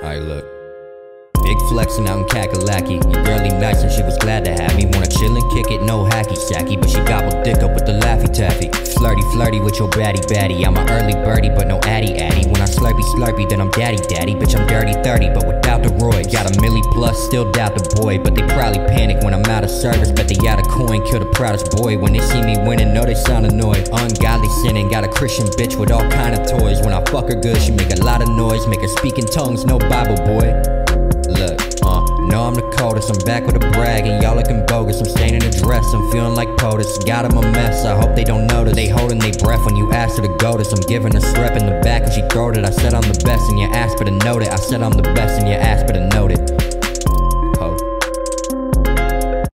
Alright, look. Big flexin' out in Cackalacky. Your girlie nice and she was glad to have me. Wanna chill and kick it, no hacky sacky. But she gobbled dick up with the laffy taffy. Flirty, flirty with your baddie baddie. I'm a early birdie, but no addy addy. When I slurpy slurpy, then I'm daddy daddy. Bitch, I'm dirty 30, but Got a milli plus, still doubt the boy. But they probably panic when I'm out of service. Bet they out of coin, kill the proudest boy. When they see me winning, know they sound annoyed. Ungodly sinning, got a Christian bitch with all kind of toys. When I fuck her good, she make a lot of noise. Make her speak in tongues, no Bible boy. Look, uh, know I'm the coldest. I'm back with a brag, and y'all looking bogus. I'm feeling like POTUS. got 'em a mess, I hope they don't notice. They holding their breath when you ask her to go this. I'm giving a strep in the back when she throwed it. I said I'm the best, and you asked for to note it. I said I'm the best, and you asked for to note it.